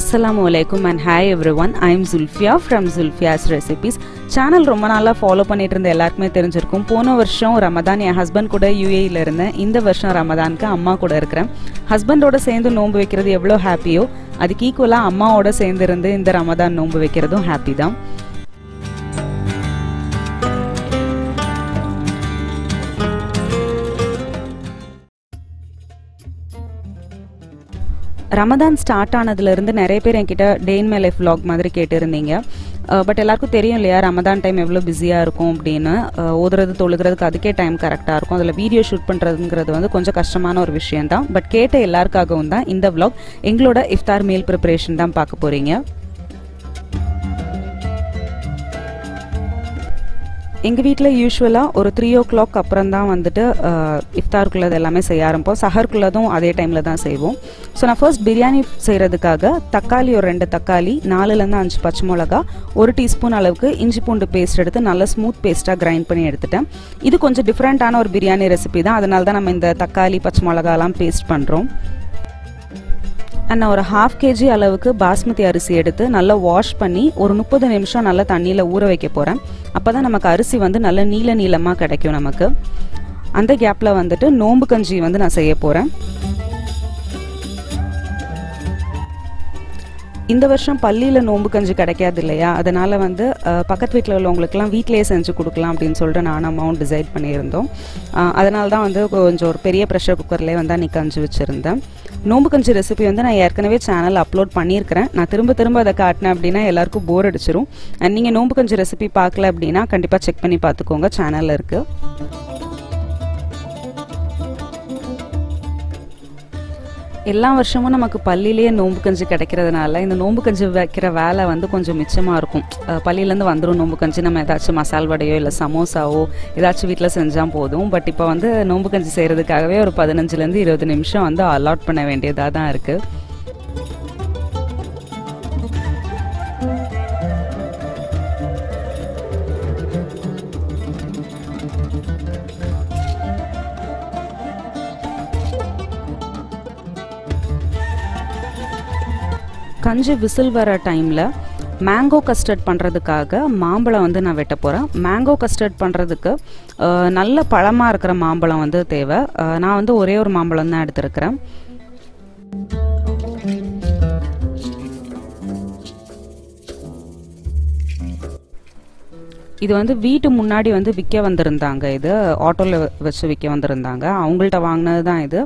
அஸ்ஸலாமு அலைக்கும் and hi everyone I'm Zulfiya from Zulfiya's recipes channel ரொம்ப நாளாக ஃபாலோ பண்ணிட்டு இருந்த எல்லாருக்குமே தெரிஞ்சிருக்கும். போன வருஷம் ரமதான் என் ஹஸ்பண்ட் கூட யூஏயில் இருந்தேன். இந்த வருஷம் ரமதானுக்கு அம்மா கூட இருக்கிறேன். ஹஸ்பண்டோட சேர்ந்து நோன்பு வைக்கிறது எவ்வளோ ஹாப்பியோ அதுக்கு ஈக்குவலாக அம்மாவோட சேர்ந்து இருந்து இந்த ரமதான் நோன்பு வைக்கிறதும் ஹாப்பி தான். ரமதான் ஸ்டார்ட் ஆனதுலேருந்து நிறைய பேர் என்கிட்ட டேன் மை லைஃப் வ்ளாக் மாதிரி கேட்டிருந்தீங்க. பட் எல்லாருக்கும் தெரியும் இல்லையா ரமதான் டைம் எவ்வளோ பிஸியாக இருக்கும் அப்படின்னு. ஓதுறது தொழுகிறதுக்கு அதுக்கே டைம் கரெக்டாக இருக்கும். அதில் வீடியோ ஷூட் பண்ணுறதுங்கிறது வந்து கொஞ்சம் கஷ்டமான ஒரு விஷயம் தான் பட் கேட்ட எல்லாருக்காகவும் தான் இந்த வ்ளாக் எங்களோட இஃப்தார் மீல் ப்ரிப்பரேஷன் தான் பார்க்க போகிறீங்க எங்கள் வீட்டில் யூஸ்வலாக ஒரு த்ரீ ஓ கிளாக் அப்புறம் தான் வந்துட்டு இஃப்தாருக்குள்ளது எல்லாமே செய்ய ஆரம்பிப்போம். சஹருக்குள்ளதும் அதே டைமில் தான் செய்வோம். ஸோ நான் ஃபர்ஸ்ட் பிரியாணி செய்கிறதுக்காக தக்காளி ஒரு ரெண்டு தக்காளி நாலுலேருந்து அஞ்சு பச்சை மிளகா ஒரு டீஸ்பூன் அளவுக்கு இஞ்சி பூண்டு பேஸ்ட் எடுத்து நல்லா ஸ்மூத் பேஸ்ட்டாக கிரைண்ட் பண்ணி எடுத்துட்டேன். இது கொஞ்சம் டிஃப்ரெண்ட்டான ஒரு பிரியாணி ரெசிபி தான். அதனால தான் நம்ம இந்த தக்காளி பச்சை மிளகாலாம் பேஸ்ட் பண்ணுறோம் அண்ட் நான் ஒரு ஹாஃப் கேஜி அளவுக்கு பாஸ்மதி அரிசி எடுத்து நல்லா வாஷ் பண்ணி ஒரு முப்பது நிமிஷம் நல்லா தண்ணியில் ஊற வைக்க போகிறேன் அப்போ தான் நமக்கு அரிசி வந்து நல்ல நீல நீளமாக கிடைக்கும் நமக்கு. அந்த கேப்பில் வந்துட்டு நோம்பு கஞ்சி வந்து நான் செய்ய போகிறேன் இந்த வருஷம் பள்ளியில் நோம்பு கஞ்சி கிடைக்காது இல்லையா? அதனால் வந்து பக்கத்து வீட்டில் உள்ளவங்களுக்குலாம் வீட்டிலேயே செஞ்சு கொடுக்கலாம் அப்படின்னு சொல்லிட்டு நானும் அமௌண்ட் டிசைட் பண்ணியிருந்தோம். அதனால தான் வந்து கொஞ்சம் ஒரு பெரிய ப்ரெஷர் குக்கர்லேயே வந்து அன்றைக்கி கஞ்சி வச்சுருந்தேன். நோம்பு கஞ்சி ரெசிபி வந்து நான் ஏற்கனவே சேனல் அப்லோட் பண்ணியிருக்கிறேன். நான் திரும்ப திரும்ப அதை காட்டினேன் அப்படின்னா எல்லாருக்கும் போர் அடிச்சிரும். அண்ட் நீங்கள் நோம்பு கஞ்சி ரெசிபி பார்க்கல அப்படின்னா கண்டிப்பாக செக் பண்ணி பார்த்துக்கோங்க. சேனலில் இருக்குது எல்லா வருஷமும் நமக்கு பள்ளியிலேயே நோம்பு கஞ்சி கிடைக்கிறதுனால இந்த நோம்பு கஞ்சி வைக்கிற வேலை வந்து கொஞ்சம் மிச்சமாக இருக்கும். பள்ளியிலேருந்து வந்துடும் நோம்பு கஞ்சி. நம்ம ஏதாச்சும் மசால் வடையோ இல்லை சமோசாவோ ஏதாச்சும் வீட்டில் செஞ்சால் போதும். பட் இப்போ வந்து நோம்பு கஞ்சி செய்கிறதுக்காகவே ஒரு பதினஞ்சுலேருந்து இருபது நிமிஷம் வந்து அலாட் பண்ண வேண்டியதாக தான் இருக்குது கஞ்சி விசில் வர டைமில் மேங்கோ கஸ்டர்ட் பண்ணுறதுக்காக மாம்பழம் வந்து நான் வெட்ட போகிறேன் மேங்கோ கஸ்டர்ட் பண்ணுறதுக்கு நல்ல பழமாக இருக்கிற மாம்பழம் வந்து தேவை. நான் வந்து ஒரே ஒரு மாம்பழம் தான் எடுத்திருக்கிறேன். இது வந்து வீட்டு முன்னாடி வந்து விற்க வந்திருந்தாங்க இது. ஆட்டோவில் வச்சு விற்க வந்திருந்தாங்க. அவங்கள்ட்ட வாங்கினது தான் இது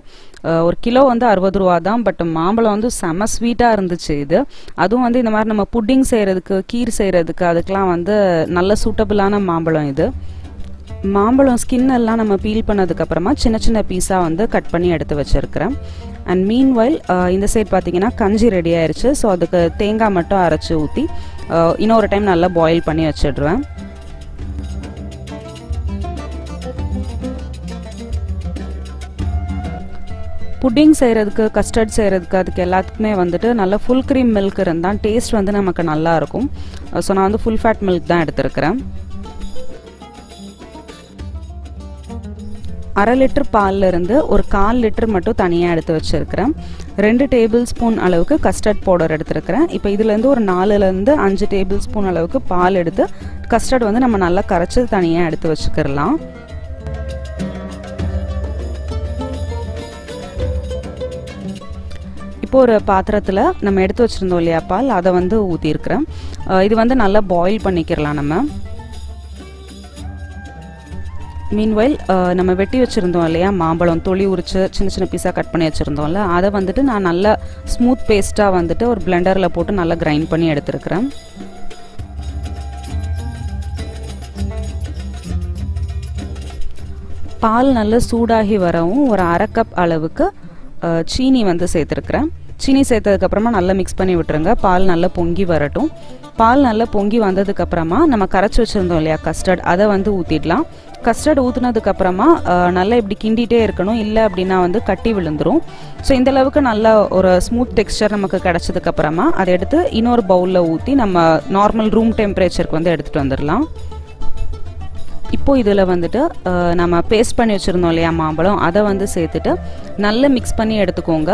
ஒரு கிலோ வந்து அறுபது ரூபா தான். பட் மாம்பழம் வந்து செம ஸ்வீட்டாக இருந்துச்சு இது. அதுவும் வந்து இந்த மாதிரி நம்ம புட்டிங் செய்கிறதுக்கு கீர் செய்கிறதுக்கு அதுக்கெலாம் வந்து நல்ல சூட்டபிளான மாம்பழம் இது. மாம்பழம் ஸ்கின் எல்லாம் நம்ம பீல் பண்ணதுக்கப்புறமா சின்ன சின்ன பீஸாக வந்து கட் பண்ணி எடுத்து வச்சுருக்கிறேன். அண்ட் மீன் வைல் இந்த சைட் பார்த்தீங்கன்னா கஞ்சி ரெடி ஆயிடுச்சு ஸோ அதுக்கு தேங்காய் மட்டும் அரைச்சி ஊற்றி இன்னொரு டைம் நல்லா பாயில் பண்ணி வச்சிடுவேன் புட்டிங் செய்கிறதுக்கு கஸ்டர்ட் செய்கிறதுக்கு அதுக்கு எல்லாத்துக்குமே வந்துட்டு நல்ல ஃபுல் க்ரீம் மில்க் இருந்தால் டேஸ்ட் வந்து நமக்கு நல்லாயிருக்கும் ஸோ நான் வந்து ஃபுல் ஃபேட் மில்க் தான் எடுத்திருக்கிறேன். அரை லிட்டர் பால்ல இருந்து ஒரு கால் லிட்டர் மட்டும் தனியாக எடுத்து வச்சுருக்கிறேன். ரெண்டு டேபிள் ஸ்பூன் அளவுக்கு கஸ்டர்ட் பவுடர் எடுத்துருக்கிறேன். இப்போ இதுலேருந்து ஒரு நாலுலேருந்து அஞ்சு டேபிள் ஸ்பூன் அளவுக்கு பால் எடுத்து கஸ்டர்ட் வந்து நம்ம நல்லா கரைச்சி தனியாக எடுத்து வச்சுக்கிடலாம் இப்போ ஒரு பாத்திரத்தில் நம்ம எடுத்து வச்சுருந்தோம் இல்லையா பால்? அதை வந்து ஊற்றிருக்கிறேன் இது வந்து நல்லா பாயில் பண்ணிக்கிறலாம் நம்ம. மீன்வைல் நம்ம வெட்டி வச்சுருந்தோம் இல்லையா மாம்பழம் தொளி உரித்து சின்ன சின்ன பீஸாக கட் பண்ணி வச்சுருந்தோம்ல அதை வந்துட்டு நான் நல்லா ஸ்மூத் பேஸ்ட்டாக வந்துட்டு ஒரு பிளெண்டரில் போட்டு நல்லா கிரைண்ட் பண்ணி எடுத்துருக்கிறேன். பால் நல்லா சூடாகி வரவும் ஒரு அரை கப் அளவுக்கு சீனி வந்து சேர்த்துருக்குறேன். சீனி சேர்த்ததுக்கப்புறமா நல்லா மிக்ஸ் பண்ணி விட்டுருங்க. பால் நல்லா பொங்கி வரட்டும். பால் நல்லா பொங்கி வந்ததுக்கப்புறமா நம்ம கரைச்சி வச்சுருந்தோம் இல்லையா கஸ்டர்ட் அதை வந்து ஊற்றிடலாம் கஸ்டர்ட் ஊற்றுனதுக்கப்புறமா நல்லா இப்படி கிண்டிகிட்டே இருக்கணும். இல்லை அப்படின்னா வந்து கட்டி விழுந்துரும். ஸோ இந்த அளவுக்கு ஒரு ஸ்மூத் டெக்ஸ்டர் நமக்கு கிடச்சதுக்கப்புறமா அதை எடுத்து இன்னொரு பவுலில் ஊற்றி நம்ம நார்மல் ரூம் டெம்பரேச்சருக்கு வந்து எடுத்துகிட்டு வந்துடலாம். இப்போ இதில் வந்துட்டு நம்ம பேஸ்ட் பண்ணி வச்சுருந்தோம் இல்லையா மாம்பழம்? அதை வந்து சேர்த்துட்டு நல்லா மிக்ஸ் பண்ணி எடுத்துக்கோங்க.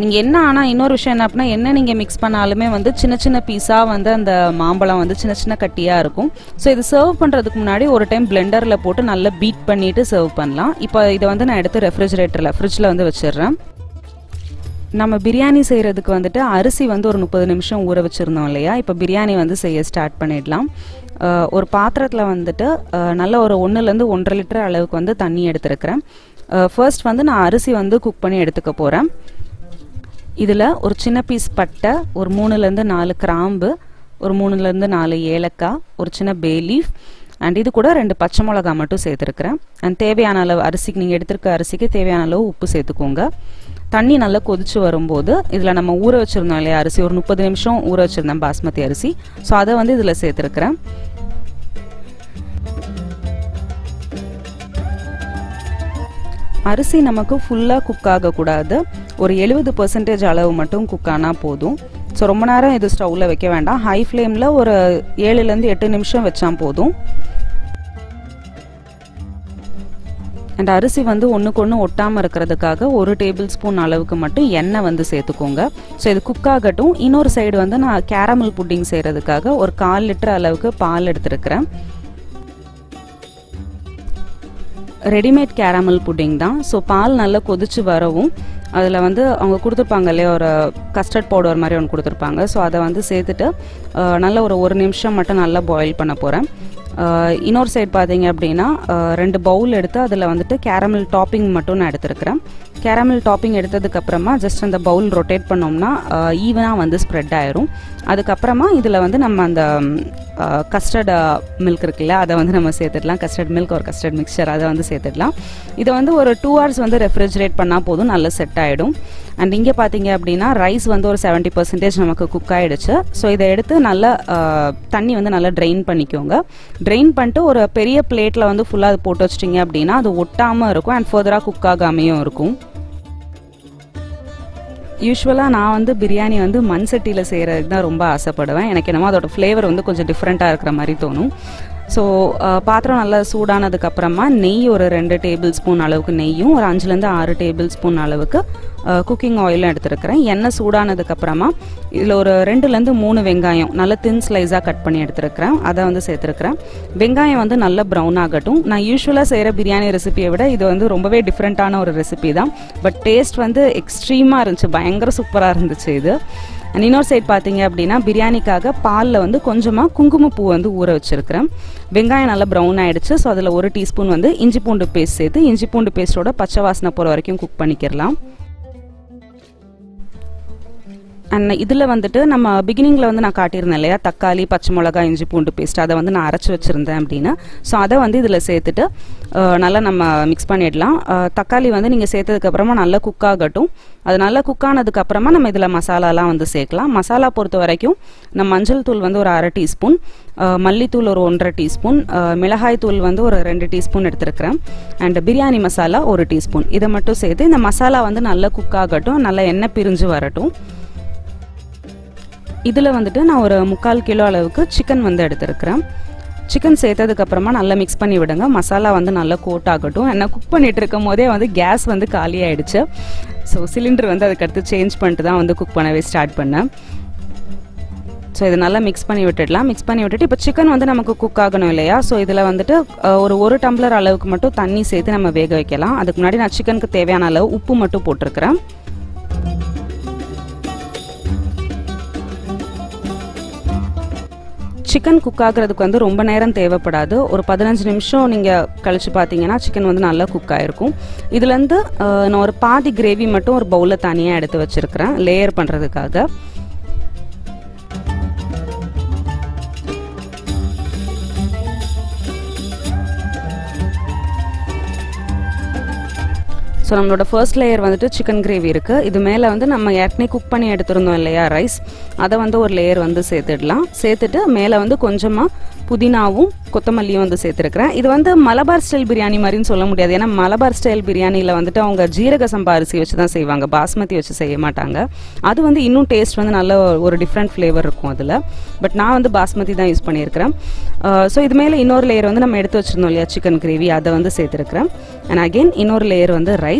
நீங்கள் என்ன ஆனால் இன்னொரு விஷயம் என்ன அப்படின்னா என்ன நீங்கள் மிக்ஸ் பண்ணாலுமே வந்து சின்ன சின்ன பீஸாக வந்து அந்த மாம்பழம் வந்து சின்ன சின்ன கட்டியாக இருக்கும். ஸோ இது சர்வ் பண்ணுறதுக்கு முன்னாடி ஒரு டைம் பிளெண்டரில் போட்டு நல்லா பீட் பண்ணிவிட்டு சர்வ் பண்ணலாம். இப்போ இதை வந்து நான் எடுத்து ரெஃப்ரிஜரேட்டரில் ஃப்ரிட்ஜில் வந்து வச்சிடுறேன். நம்ம பிரியாணி செய்கிறதுக்கு வந்துட்டு அரிசி வந்து ஒரு முப்பது நிமிஷம் ஊற வச்சுருந்தோம் இல்லையா? இப்போ பிரியாணி வந்து செய்ய ஸ்டார்ட் பண்ணிடலாம். ஒரு பாத்திரத்தில் வந்துட்டு நல்ல ஒரு ஒன்றுலேருந்து ஒன்றரை லிட்டர் அளவுக்கு வந்து தண்ணி எடுத்துருக்கிறேன். ஃபர்ஸ்ட் வந்து நான் அரிசி வந்து குக் பண்ணி எடுத்துக்க போகிறேன் இதில் ஒரு சின்ன பீஸ் பட்டை ஒரு மூணுலேருந்து நாலு கிராம்பு ஒரு மூணுலேருந்து நாலு ஏலக்காய் ஒரு சின்ன பே லீஃப் அண்ட் இது கூட ரெண்டு பச்சை மிளகா மட்டும் சேர்த்துருக்குறேன். அண்ட் தேவையான அளவு அரிசிக்கு நீங்கள் எடுத்திருக்க அரிசிக்கு தேவையான அளவு உப்பு சேர்த்துக்கோங்க. தண்ணி நல்லா கொதிச்சு வரும்போது இதில் நம்ம ஊற வச்சுருந்தோம் இல்லையா அரிசி ஒரு முப்பது நிமிஷம் ஊற வச்சுருந்தேன் பாஸ்மதி அரிசி. ஸோ அதை வந்து இதில் சேர்த்துருக்குறேன். அரிசி நமக்கு ஃபுல்லாக குக் ஆகக்கூடாது. ஒரு எழுபது பர்சன்டேஜ் அளவு மட்டும் குக் ஆனால் போதும். ஸோ ரொம்ப நேரம் இது ஸ்டவ்வில் வைக்க வேண்டாம். ஹை ஃப்ளேமில் ஒரு ஏழுலேருந்து எட்டு நிமிஷம் வச்சா போதும். அண்ட் அரிசி வந்து ஒன்றுக்கு ஒன்று ஒட்டாமல் இருக்கிறதுக்காக ஒரு டேபிள் ஸ்பூன் அளவுக்கு மட்டும் எண்ணெய் வந்து சேர்த்துக்கோங்க. ஸோ இது குக் ஆகட்டும். இன்னொரு சைடு வந்து நான் கேரமல் புட்டிங் செய்கிறதுக்காக ஒரு கால் லிட்டர் அளவுக்கு பால் எடுத்துருக்கிறேன். ரெடிமேட் கேரமல் புட்டிங் தான். ஸோ பால் நல்லா கொதிச்சு வரவும் அதில் வந்து அவங்க கொடுத்துருப்பாங்க இல்லையா ஒரு கஸ்டர்ட் பவுடர் மாதிரி ஒன்று கொடுத்துருப்பாங்க. ஸோ அதை வந்து சேர்த்துட்டு நல்ல நல்லா ஒரு ஒரு நிமிஷம் மட்டும் நல்லா பாயில் பண்ண போகிறேன் இன்னொரு சைடு பார்த்தீங்க அப்படின்னா ரெண்டு பவுல் எடுத்து அதில் வந்துட்டு கேரமல் டாப்பிங் மட்டும் நான் எடுத்துருக்கிறேன். கேரமல் டாப்பிங் எடுத்ததுக்கப்புறமா ஜஸ்ட் அந்த பவுல் ரொட்டேட் பண்ணோம்னா ஈவனாக வந்து ஸ்ப்ரெட் ஆயிரும். அதுக்கப்புறமா இதில் வந்து நம்ம அந்த கஸ்டர்ட் மில்க் இருக்குல்ல அதை வந்து நம்ம சேர்த்துடலாம். கஸ்டர்ட் மில்க் ஒரு கஸ்டர்ட் மிக்சர் அதை வந்து சேர்த்துடலாம். இதை வந்து ஒரு டூ ஹவர்ஸ் வந்து ரெஃப்ரிஜரேட் பண்ணால் போதும் நல்லா செட் ஆகிடும் அண்ட் இங்கே பார்த்தீங்க அப்படின்னா ரைஸ் வந்து ஒரு செவன்ட்டி பர்சன்டேஜ் நமக்கு குக் ஆகிடுச்சு ஸோ இதை எடுத்து நல்லா தண்ணி வந்து நல்லா ட்ரெயின் பண்ணிக்கோங்க. ட்ரெயின் பண்ணிட்டு ஒரு பெரிய பிளேட்டில் வந்து ஃபுல்லாக அது போட்டு வச்சிட்டிங்க அப்படின்னா அது ஒட்டாமல் இருக்கும் அண்ட் ஃபர்தராக குக் ஆகாமையும் இருக்கும். யூஸ்வலாக நான் வந்து பிரியாணி வந்து மண் சட்டியில் செய்கிறதுக்கு தான் ரொம்ப ஆசைப்படுவேன். எனக்கு என்னமோ அதோட ஃப்ளேவர் வந்து கொஞ்சம் டிஃப்ரெண்ட்டாக இருக்கிற மாதிரி தோணும். ஸோ uh, பாத்திரம் நல்லா சூடானதுக்கப்புறமா நெய் ஒரு ரெண்டு டேபிள் ஸ்பூன் அளவுக்கு நெய்யும் ஒரு அஞ்சுலேருந்து ஆறு டேபிள் ஸ்பூன் அளவுக்கு uh, குக்கிங் ஆயிலும் எடுத்துருக்கிறேன். எண்ணெய் சூடானதுக்கப்புறமா இதில் ஒரு ரெண்டுலேருந்து மூணு வெங்காயம் நல்ல தின் ஸ்லைஸாக கட் பண்ணி எடுத்துருக்கிறேன். அதை வந்து சேர்த்துருக்கிறேன். வெங்காயம் வந்து நல்லா ப்ரௌன் ஆகட்டும். நான் யூஸ்வலாக செய்கிற பிரியாணி ரெசிபியை விட இது வந்து ரொம்பவே டிஃப்ரெண்ட்டான ஒரு ரெசிபி தான். பட் டேஸ்ட் வந்து எக்ஸ்ட்ரீமாக இருந்துச்சு. பயங்கர சூப்பராக இருந்துச்சு இது. அண்ட் இன்னொரு சைட் பார்த்தீங்க அப்படின்னா பிரியாணிக்காக பாலில் வந்து கொஞ்சமாக குங்குமப்பூ வந்து ஊற வச்சுருக்கிறேன். வெங்காயம் நல்லா ப்ரௌன் ஆகிடுச்சு ஸோ அதில் ஒரு டீஸ்பூன் வந்து இஞ்சி பூண்டு பேஸ்ட் சேர்த்து இஞ்சி பூண்டு பேஸ்ட்டோட பச்சை வாசனை போகிற வரைக்கும் குக் பண்ணிக்கிறலாம். அண்ட் இதில் வந்துட்டு நம்ம பிகினிங்கில் வந்து நான் காட்டியிருந்தேன் இல்லையா? தக்காளி பச்சை மிளகா இஞ்சி பூண்டு பேஸ்ட் அதை வந்து நான் அரைச்சி வச்சுருந்தேன் அப்படின்னு. ஸோ அதை வந்து இதில் சேர்த்துட்டு நல்லா நம்ம மிக்ஸ் பண்ணிடலாம். தக்காளி வந்து நீங்கள் சேர்த்ததுக்கப்புறமா நல்லா குக் ஆகட்டும். அது நல்லா குக் ஆனதுக்கப்புறமா நம்ம இதில் மசாலாலாம் வந்து சேர்க்கலாம். மசாலா பொறுத்த வரைக்கும் நம்ம மஞ்சள் தூள் வந்து ஒரு அரை டீஸ்பூன் மல்லித்தூள் ஒரு ஒன்றரை டீஸ்பூன் மிளகாய் தூள் வந்து ஒரு ரெண்டு டீஸ்பூன் எடுத்துருக்கிறேன். அண்ட் பிரியாணி மசாலா ஒரு டீஸ்பூன். இதை மட்டும் சேர்த்து இந்த மசாலா வந்து நல்லா குக் ஆகட்டும். நல்லா எண்ணெய் பிரிஞ்சு வரட்டும். இதில் வந்துட்டு நான் ஒரு முக்கால் கிலோ அளவுக்கு சிக்கன் வந்து எடுத்துருக்கிறேன். சிக்கன் சேர்த்ததுக்கப்புறமா நல்லா மிக்ஸ் பண்ணி விடுங்க. மசாலா வந்து நல்லா கோட் ஆகட்டும். என்ன குக் பண்ணிட்டு இருக்கும் போதே வந்து கேஸ் வந்து காலி ஸோ சிலிண்டர் வந்து அதுக்கடுத்து சேஞ்ச் பண்ணிட்டு தான் வந்து குக் பண்ணவே ஸ்டார்ட் பண்ணேன். ஸோ இதை நல்லா மிக்ஸ் பண்ணி விட்டுடலாம். மிக்ஸ் பண்ணி விட்டுட்டு இப்போ சிக்கன் வந்து நமக்கு குக் ஆகணும் இல்லையா? ஸோ இதில் வந்துட்டு ஒரு ஒரு டம்ளர் அளவுக்கு மட்டும் தண்ணி சேர்த்து நம்ம வேக வைக்கலாம். அதுக்கு முன்னாடி நான் சிக்கனுக்கு தேவையான அளவு உப்பு மட்டும் போட்டிருக்கிறேன். சிக்கன் குக் ஆகுறதுக்கு வந்து ரொம்ப நேரம் தேவைப்படாது. ஒரு பதினஞ்சு நிமிஷம் நீங்கள் கழிச்சு பார்த்தீங்கன்னா சிக்கன் வந்து நல்லா குக் ஆகிருக்கும் இதுலேருந்து நான் ஒரு பாதி கிரேவி மட்டும் ஒரு பவுலில் தனியாக எடுத்து வச்சுருக்கிறேன். லேயர் பண்ணுறதுக்காக ஸோ நம்மளோட ஃபர்ஸ்ட் லேயர் வந்துட்டு சிக்கன் கிரேவி இருக்குது இது மேலே வந்து நம்ம ஏற்கனவே குக் பண்ணி எடுத்திருந்தோம் இல்லையா ரைஸ் அதை வந்து ஒரு லேயர் வந்து சேர்த்துடலாம். சேர்த்துட்டு மேலே வந்து கொஞ்சமாக புதினாவும் கொத்தமல்லியும் வந்து சேர்த்துருக்குறேன். இது வந்து மலபார் ஸ்டைல் பிரியாணி மாதிரின்னு சொல்ல முடியாது. ஏன்னா மலபார் ஸ்டைல் பிரியாணியில் வந்துட்டு அவங்க ஜீரக சம்பா அரிசி வச்சு தான் செய்வாங்க. பாஸ்மதி வச்சு செய்ய மாட்டாங்க. அது வந்து இன்னும் டேஸ்ட் வந்து நல்ல ஒரு டிஃப்ரெண்ட் ஃப்ளேவர் இருக்கும் அதில். பட் நான் வந்து பாஸ்மதி தான் யூஸ் பண்ணியிருக்கிறேன். ஸோ இது மேலே இன்னொரு லேயர் வந்து நம்ம எடுத்து வச்சிருந்தோம் இல்லையா சிக்கன் கிரேவி அதை வந்து சேர்த்துருக்குறேன். அண்ட் அகெயின் இன்னொரு லேயர் வந்து ரைஸ்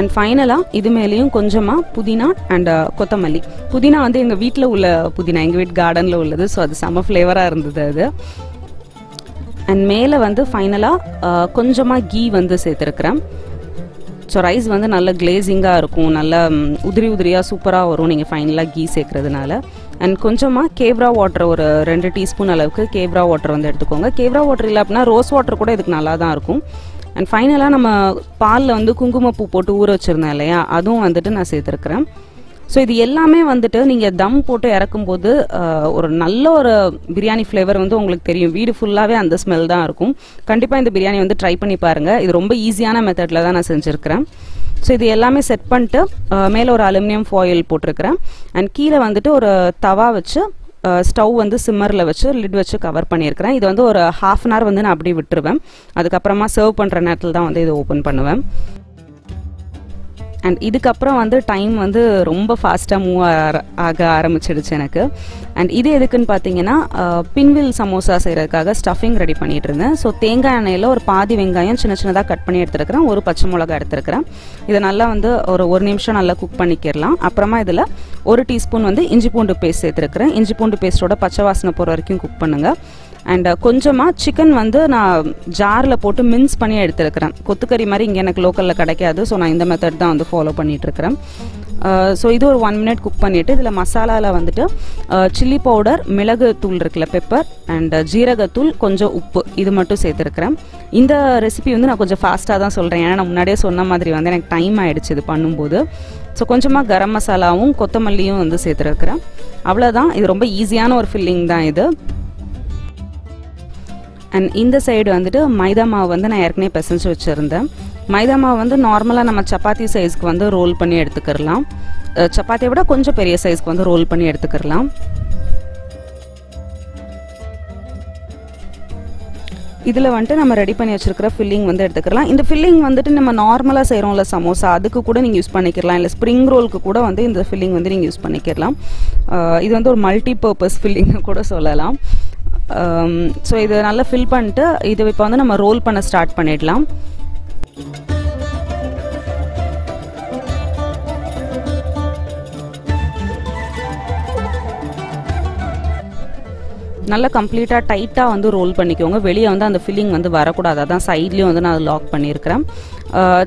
அண்ட் ஃபைனலாக இது மேலேயும் கொஞ்சமாக புதினா அண்ட் uh, கொத்தமல்லி. புதினா வந்து எங்கள் வீட்டில் உள்ள புதினா எங்கள் வீட்டு கார்டனில் உள்ளது ஸோ அது செம்ம ஃப்ளேவராக இருந்தது அது. அண்ட் மேலே வந்து ஃபைனலாக uh, கொஞ்சமாக கீ வந்து சேர்த்துருக்குறேன். ஸோ ரைஸ் வந்து நல்ல கிளேசிங்காக இருக்கும் நல்ல உதிரி உதிரியாக சூப்பராக வரும் நீங்கள் ஃபைனலாக கீ சேர்க்கறதுனால. அண்ட் கொஞ்சமாக கேவ்ரா வாட்டர் ஒரு ரெண்டு டீஸ்பூன் அளவுக்கு கேவ்ரா வாட்டர் வந்து எடுத்துக்கோங்க. கேவ்ரா வாட்டர் இல்லை அப்படின்னா ரோஸ் வாட்டர் கூட இதுக்கு நல்லா தான் இருக்கும் அண்ட் ஃபைனலாக நம்ம பாலில் வந்து குங்குமப்பூ போட்டு ஊற வச்சுருந்தேன் இல்லையா? அதுவும் வந்துட்டு நான் சேர்த்துருக்குறேன். ஸோ இது எல்லாமே வந்துட்டு நீங்கள் தம் போட்டு இறக்கும்போது ஒரு நல்ல ஒரு பிரியாணி ஃப்ளேவர் வந்து உங்களுக்கு தெரியும். வீடு ஃபுல்லாகவே அந்த ஸ்மெல் தான் இருக்கும். கண்டிப்பாக இந்த பிரியாணி வந்து ட்ரை பண்ணி பாருங்கள் இது ரொம்ப ஈஸியான மெத்தடில் தான் நான் செஞ்சுருக்கிறேன். ஸோ இது எல்லாமே செட் பண்ணிட்டு மேலே ஒரு அலுமினியம் ஃபாயில் போட்டிருக்கிறேன். அண்ட் கீழே வந்துட்டு ஒரு தவா வச்சு ஸ்டவ் வந்து சிம்மரில் வச்சு லிட் வச்சு கவர் பண்ணியிருக்கிறேன். இது வந்து ஒரு ஹாஃப் அன் ஹவர் வந்து நான் அப்படியே விட்டுருவேன். அதுக்கப்புறமா சர்வ் பண்ணுற நேரத்தில் தான் வந்து இதை ஓப்பன் பண்ணுவேன். அண்ட் இதுக்கப்புறம் வந்து டைம் வந்து ரொம்ப ஃபாஸ்ட்டாக மூவ் ஆக ஆரம்பிச்சிடுச்சு எனக்கு. அண்ட் இது எதுக்குன்னு பார்த்தீங்கன்னா பின்வில் சமோசா செய்கிறதுக்காக ஸ்டஃபிங் ரெடி பண்ணிட்டு இருந்தேன் ஸோ தேங்காய் எண்ணெயில் ஒரு பாதி வெங்காயம் சின்ன சின்னதாக கட் பண்ணி எடுத்துருக்கிறேன். ஒரு பச்சை மிளகா எடுத்துருக்கிறேன். இதை நல்லா வந்து ஒரு ஒரு நிமிஷம் நல்லா குக் பண்ணிக்கிறலாம் அப்புறமா இதில் ஒரு டீஸ்பூன் வந்து இஞ்சி பூண்டு பேஸ்ட் சேர்த்துருக்கிறேன். இஞ்சி பூண்டு பேஸ்ட்டோட பச்சை வாசனை போகிற வரைக்கும் குக் பண்ணுங்கள் அண்ட் கொஞ்சமாக சிக்கன் வந்து நான் ஜாரில் போட்டு மின்ஸ் பண்ணி எடுத்துருக்கிறேன். கொத்துக்கறி மாதிரி இங்கே எனக்கு லோக்கலில் கிடைக்காது. ஸோ நான் இந்த மெத்தட் தான் வந்து ஃபாலோ பண்ணிகிட்ருக்கிறேன் ஸோ uh, இது ஒரு ஒன் மினிட் குக் பண்ணிவிட்டு இதில் மசாலாவில் வந்துட்டு uh, சில்லி பவுடர் மிளகு தூள் இருக்குல்ல பெப்பர் அண்ட் uh, ஜீரகத்தூள் கொஞ்சம் உப்பு. இது மட்டும் சேர்த்துருக்கிறேன். இந்த ரெசிபி வந்து நான் கொஞ்சம் ஃபாஸ்ட்டாக தான் சொல்கிறேன் ஏன்னா நான் முன்னாடியே சொன்ன மாதிரி வந்து எனக்கு டைம் ஆகிடுச்சு இது பண்ணும்போது. ஸோ கொஞ்சமாக கரம் மசாலாவும் கொத்தமல்லியும் வந்து சேர்த்துருக்குறேன். அவ்வளோதான் இது ரொம்ப ஈஸியான ஒரு ஃபில்லிங் தான் இது. அண்ட் இந்த சைடு வந்துட்டு மைதா மாவு வந்து நான் ஏற்கனவே பிசைஞ்சு வச்சுருந்தேன். மைதா மாவு வந்து நார்மலாக நம்ம சப்பாத்தி சைஸ்க்கு வந்து ரோல் பண்ணி எடுத்துக்கிறலாம். சப்பாத்தியை விட கொஞ்சம் பெரிய சைஸ்க்கு வந்து ரோல் பண்ணி எடுத்துக்கிறலாம். இதில் வந்துட்டு நம்ம ரெடி பண்ணி வச்சுருக்கிற ஃபில்லிங் வந்து எடுத்துக்கலாம் இந்த ஃபில்லிங் வந்துட்டு நம்ம நார்மலாக செய்கிறோம்ல சமோசா அதுக்கு கூட நீங்கள் யூஸ் பண்ணிக்கலாம். இல்லை ஸ்ப்ரிங் ரோலுக்கு கூட வந்து இந்த ஃபில்லிங் வந்து நீங்கள் யூஸ் பண்ணிக்கலாம். இது வந்து ஒரு மல்டி பர்பஸ் ஃபில்லிங்னு கூட சொல்லலாம். Um, ஸோ இதை நல்லா ஃபில் பண்ணிட்டு இது இப்போ வந்து நம்ம ரோல் பண்ண ஸ்டார்ட் பண்ணிடலாம். நல்லா கம்ப்ளீட்டாக டைட்டாக வந்து ரோல் பண்ணிக்கோங்க. வெளியே வந்து அந்த ஃபில்லிங் வந்து வரக்கூடாது. அதான் சைட்லேயும் வந்து நான் அதை லாக் பண்ணியிருக்கிறேன்.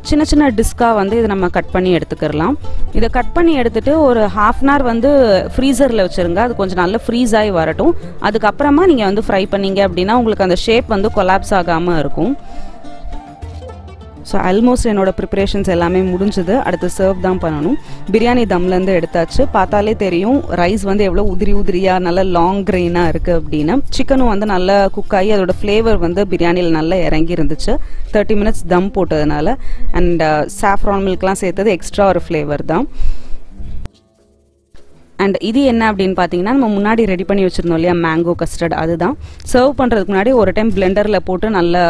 சின்ன சின்ன டிஸ்காக வந்து இதை நம்ம கட் பண்ணி எடுத்துக்கிறலாம். இதை கட் பண்ணி எடுத்துகிட்டு ஒரு ஹாஃப் அன் ஹவர் வந்து ஃப்ரீசரில் வச்சுருங்க. அது கொஞ்சம் நல்லா ஃப்ரீஸ் ஆகி வரட்டும். அதுக்கப்புறமா நீங்கள் வந்து ஃப்ரை பண்ணீங்க அப்படின்னா உங்களுக்கு அந்த ஷேப் வந்து கொலாப்ஸ் ஆகாமல் இருக்கும். ஸோ ஆல்மோஸ்ட் என்னோடய ப்ரிப்பரேஷன்ஸ் எல்லாமே முடிஞ்சது. அடுத்து சர்வ் தான் பண்ணணும். பிரியாணி தம்லேருந்து எடுத்தாச்சு. பார்த்தாலே தெரியும் ரைஸ் வந்து எவ்வளோ உதிரி உதிரியாக நல்ல லாங் கிரெயினாக இருக்குது அப்படின்னு. சிக்கனும் வந்து நல்லா குக் ஆகி அதோட ஃப்ளேவர் வந்து பிரியாணியில் நல்லா இறங்கி இருந்துச்சு. தேர்ட்டி மினிட்ஸ் தம் போட்டதுனால. அண்ட் சாஃப்ரான் மில்க்லாம் சேர்த்தது எக்ஸ்ட்ரா ஒரு ஃப்ளேவர் தான். அண்ட் இது என்ன அப்படின்னு பார்த்தீங்கன்னா நம்ம முன்னாடி ரெடி பண்ணி வச்சுருந்தோம் இல்லையா மேங்கோ கஸ்டர்ட் அதுதான். சர்வ் பண்ணுறதுக்கு முன்னாடி ஒரு டைம் பிளெண்டரில் போட்டு நல்லா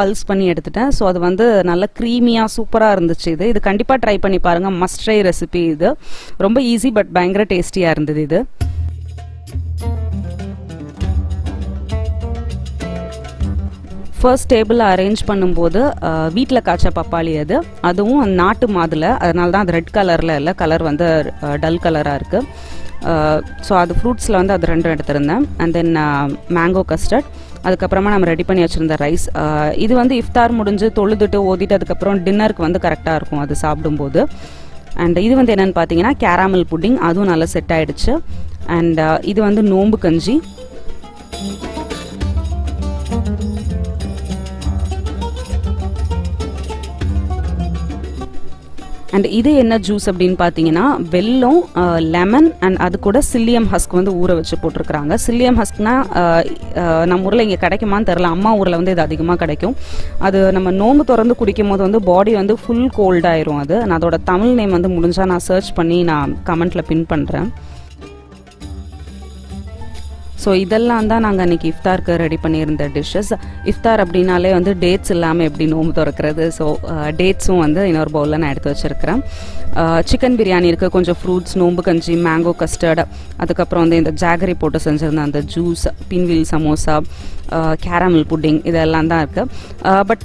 பல்ஸ் பண்ணி எடுத்துட்டேன். ஸோ அது வந்து நல்லா க்ரீமியாக சூப்பராக இருந்துச்சு இது. இது கண்டிப்பாக ட்ரை பண்ணி பாருங்கள் மஸ்ட் ட்ரை ரெசிபி இது. ரொம்ப ஈஸி பட் பயங்கர டேஸ்டியாக இருந்தது இது. ஃபர்ஸ்ட் டேபிள் அரேஞ்ச் பண்ணும்போது வீட்டில் காய்ச்ச பப்பாளி அது. அதுவும் நாட்டு மாதுளை. அதனால தான் அது ரெட் கலரில் இல்லை. கலர் வந்து டல் கலராக இருக்குது ஸோ அது ஃப்ரூட்ஸில் வந்து அது ரெண்டும் எடுத்திருந்தேன். அண்ட் தென் மேங்கோ கஸ்டர்ட் அதுக்கப்புறமா நம்ம ரெடி பண்ணி வச்சுருந்த ரைஸ் இது வந்து இஃப்தார் முடிஞ்சு தொழுதுட்டு ஓதிட்டு அதுக்கப்புறம் டின்னருக்கு வந்து கரெக்டாக இருக்கும் அது சாப்பிடும்போது. அண்ட் இது வந்து என்னென்னு பார்த்தீங்கன்னா கேராமல் புட்டிங் அதுவும் நல்லா செட் ஆகிடுச்சு அண்ட் இது வந்து நோம்பு கஞ்சி. அண்ட் இது என்ன ஜூஸ் அப்படின்னு பார்த்தீங்கன்னா வெல்லம் லெமன் அண்ட் அது கூட சில்லியம் ஹஸ்க் வந்து ஊற வச்சு போட்டிருக்கிறாங்க. சில்லியம் ஹஸ்க்னா நம்ம ஊரில் இங்கே கிடைக்குமான்னு தெரில அம்மா ஊரில் வந்து இது அதிகமாக கிடைக்கும். அது நம்ம நோம்பு திறந்து குடிக்கும் போது வந்து பாடி வந்து ஃபுல் கோல்டாயிரும் அது. நான் அதோட தமிழ் நேம் வந்து முடிஞ்சால் நான் சர்ச் பண்ணி நான் கமெண்ட்டில் பின் பண்ணுறேன் ஸோ இதெல்லாம் தான் நாங்கள் அன்றைக்கி இஃப்தாருக்கு ரெடி பண்ணியிருந்த டிஷ்ஷஸ் இஃப்தார் அப்படின்னாலே வந்து டேட்ஸ் இல்லாமல் எப்படி நோம்பு திறக்கிறது? ஸோ டேட்ஸும் uh, வந்து இன்னொரு பவுலில் நான் எடுத்து வச்சுருக்கிறேன். சிக்கன் பிரியாணி இருக்குது கொஞ்சம் ஃப்ரூட்ஸ் நோம்பு கஞ்சி மேங்கோ கஸ்டர்டு அதுக்கப்புறம் வந்து இந்த ஜாகரி போட்டு செஞ்சுருந்த அந்த ஜூஸ் பின்வில் சமோசா கேரமல் புட்டிங் இதெல்லாம் தான் இருக்குது பட்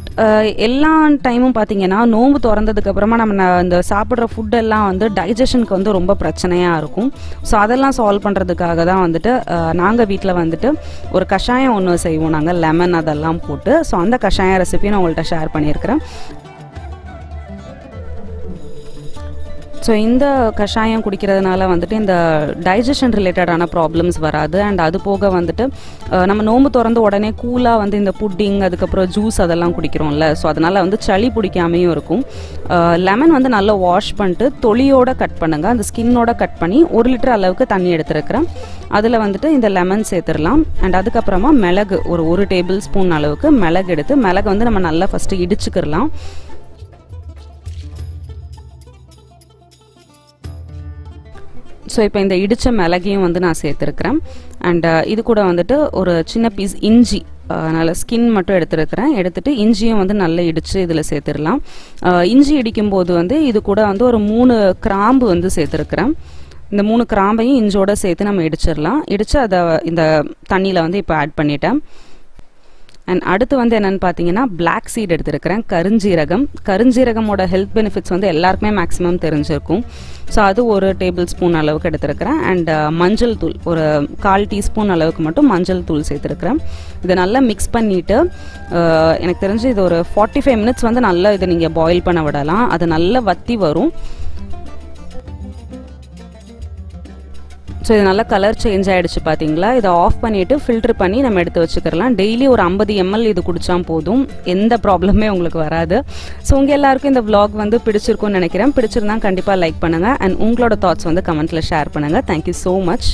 எல்லா டைமும் பார்த்தீங்கன்னா நோம்பு திறந்ததுக்கு அப்புறமா நம்ம இந்த சாப்பிட்ற ஃபுட்டெல்லாம் வந்து டைஜஷனுக்கு வந்து ரொம்ப பிரச்சனையாக இருக்கும். ஸோ அதெல்லாம் சால்வ் பண்ணுறதுக்காக தான் வந்துட்டு நாங்கள் வீட்டில் வந்துட்டு ஒரு கஷாயம் ஒன்று செய்வோம். நாங்கள் லெமன் அதெல்லாம் போட்டு. ஸோ அந்த கஷாயம் ரெசிபி நான் உங்கள்கிட்ட ஷேர் பண்ணியிருக்கிறேன். ஸோ இந்த கஷாயம் குடிக்கிறதுனால வந்துட்டு இந்த டைஜஷன் ரிலேட்டடான ப்ராப்ளம்ஸ் வராது. அண்ட் அது போக வந்துட்டு நம்ம நோம்பு திறந்து உடனே கூலாக வந்து இந்த புட்டிங் அதுக்கப்புறம் ஜூஸ் அதெல்லாம் குடிக்கிறோம்ல. ஸோ அதனால் வந்து சளி பிடிக்காமையும் இருக்கும். லெமன் வந்து நல்லா வாஷ் பண்ணிட்டு தொளியோட கட் பண்ணுங்கள் அந்த ஸ்கின்னோட கட் பண்ணி ஒரு லிட்டர் அளவுக்கு தண்ணி எடுத்துருக்கிறேன். அதில் வந்துட்டு இந்த லெமன் சேர்த்துடலாம். அண்ட் அதுக்கப்புறமா மிளகு ஒரு ஒரு டேபிள் ஸ்பூன் அளவுக்கு மிளகு எடுத்து மிளகு வந்து நம்ம நல்லா ஃபஸ்ட்டு இடிச்சுக்கிறலாம் ஸோ இப்போ இந்த இடித்த மிளகையும் வந்து நான் சேர்த்துருக்குறேன். அண்ட் uh, இது கூட வந்துட்டு ஒரு சின்ன பீஸ் இஞ்சி uh, அதனால் ஸ்கின் மட்டும் எடுத்துருக்கிறேன். எடுத்துட்டு இஞ்சியும் வந்து நல்லா இடித்து இதில் சேர்த்துடலாம். Uh, இஞ்சி இடிக்கும்போது வந்து இது கூட வந்து ஒரு மூணு கிராம்பு வந்து சேர்த்துருக்குறேன். இந்த மூணு கிராம்பையும் இஞ்சோடு சேர்த்து நம்ம இடிச்சிடலாம். இடித்து அதை இந்த தண்ணியில் வந்து இப்போ ஆட் பண்ணிட்டேன். அண்ட் அடுத்து வந்து என்னென்னு பார்த்தீங்கன்னா பிளாக் சீட் எடுத்திருக்கிறேன் கருஞ்சீரகம். கருஞ்சீரகமோட ஹெல்த் பெனிஃபிட்ஸ் வந்து எல்லாருக்குமே மேக்ஸிமம் தெரிஞ்சிருக்கும். ஸோ அது ஒரு டேபிள் ஸ்பூன் அளவுக்கு எடுத்திருக்கிறேன். அண்ட் uh, மஞ்சள் தூள் ஒரு கால் டீஸ்பூன் அளவுக்கு மட்டும் மஞ்சள் தூள் சேர்த்துருக்கிறேன். இதை நல்லா மிக்ஸ் பண்ணிவிட்டு uh, எனக்கு தெரிஞ்சு இது ஒரு ஃபார்ட்டி ஃபைவ் மினிட்ஸ் வந்து நல்லா இதை நீங்கள் பாயில் பண்ண விடலாம். அது நல்லா வத்தி வரும். ஸோ இது நல்லா கலர் சேஞ்ச் ஆகிடுச்சு பார்த்தீங்களா இதை ஆஃப் பண்ணிவிட்டு ஃபில்டர் பண்ணி நம்ம எடுத்து வச்சுக்கலாம் டெய்லி ஒரு ஐம்பது எம்எல் இது குடித்தா போதும். எந்த ப்ராப்ளமே உங்களுக்கு வராது. ஸோ உங்கள் எல்லாருக்கும் இந்த விளாக் வந்து பிடிச்சிருக்கும்னு நினைக்கிறேன். பிடிச்சிருந்தா கண்டிப்பாக லைக் பண்ணுங்கள் அண்ட் உங்களோட தாட்ஸ் வந்து கமெண்ட்டில் ஷேர் பண்ணுங்கள் தேங்க்யூ ஸோ மச்